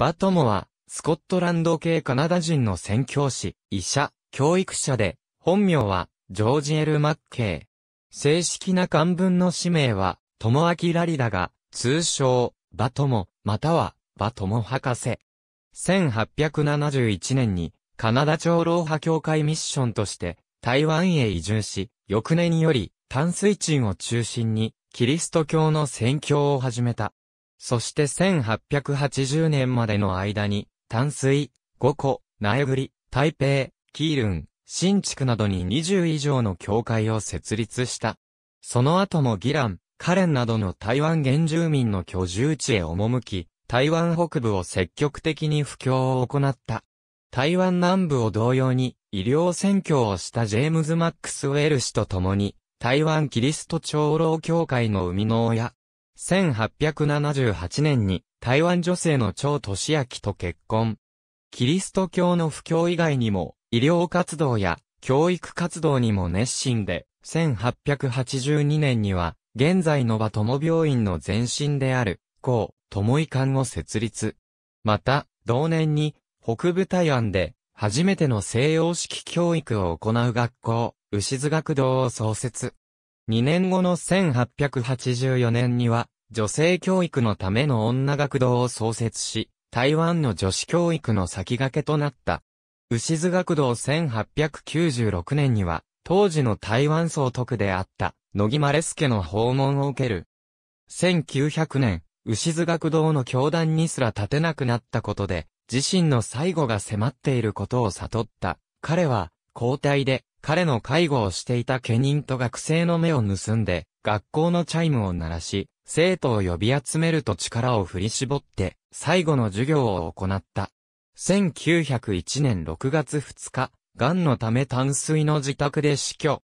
バトモは、スコットランド系カナダ人の宣教師、医者、教育者で、本名は、ジョージ・エル・マッケイ。正式な漢文の氏名は、友明ラリだが、通称、バトモ、または、バトモ博士。1871年に、カナダ長老派教会ミッションとして、台湾へ移住し、翌年により、淡水鎮を中心に、キリスト教の宣教を始めた。そして1880年までの間に、淡水、五湖、苗栗、台北、キールン、新築などに20以上の教会を設立した。その後もギラン、カレンなどの台湾原住民の居住地へ赴き、台湾北部を積極的に布教を行った。台湾南部を同様に医療宣教をしたジェームズ・マックスウェル氏と共に、台湾キリスト長老協会の生みの親。1878年に台湾女性の長俊明と結婚。キリスト教の布教以外にも医療活動や教育活動にも熱心で、1882年には現在のバトモ病院の前身である、高、友井館を設立。また、同年に、北部台湾で、初めての西洋式教育を行う学校、牛津学堂を創設。2年後の1884年には、女性教育のための女学堂を創設し、台湾の女子教育の先駆けとなった。牛津学堂1896年には、当時の台湾総督であった、野木マレスケの訪問を受ける。1900年、牛津学堂の教団にすら立てなくなったことで、自身の最後が迫っていることを悟った。彼は、交代で、彼の介護をしていた家人と学生の目を盗んで、学校のチャイムを鳴らし、生徒を呼び集めると力を振り絞って、最後の授業を行った。1901年6月2日、癌のため淡水の自宅で死去。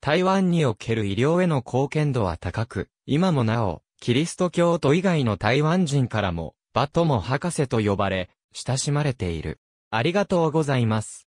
台湾における医療への貢献度は高く、今もなお、キリスト教徒以外の台湾人からも、バトモ博士と呼ばれ、親しまれている。ありがとうございます。